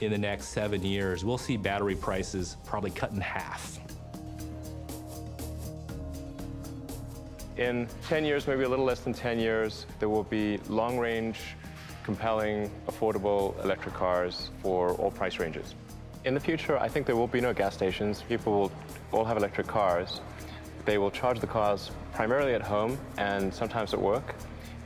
in the next seven years, we'll see battery prices probably cut in half. In 10 years, maybe a little less than 10 years, there will be long-range, compelling, affordable electric cars for all price ranges. In the future, I think there will be no gas stations. People will all have electric cars. They will charge the cars primarily at home and sometimes at work.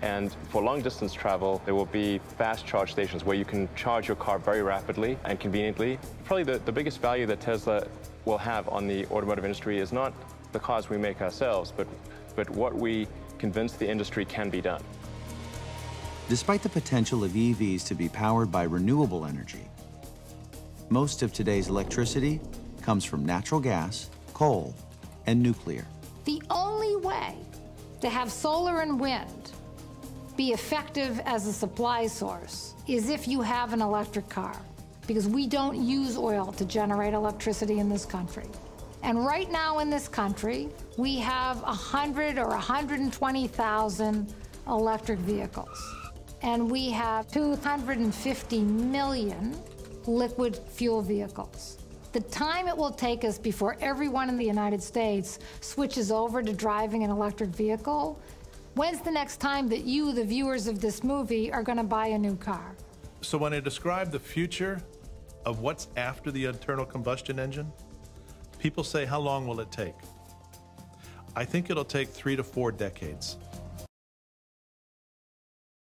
And for long distance travel, there will be fast charge stations where you can charge your car very rapidly and conveniently. Probably the, the biggest value that Tesla will have on the automotive industry is not the cars we make ourselves, but, but what we convince the industry can be done. Despite the potential of EVs to be powered by renewable energy, most of today's electricity comes from natural gas, coal, and nuclear. The only way to have solar and wind be effective as a supply source is if you have an electric car, because we don't use oil to generate electricity in this country. And right now in this country, we have 100 or 120,000 electric vehicles. And we have 250 million liquid fuel vehicles. The time it will take us before everyone in the United States switches over to driving an electric vehicle, when's the next time that you, the viewers of this movie, are going to buy a new car? So when I describe the future of what's after the internal combustion engine, people say, how long will it take? I think it'll take three to four decades.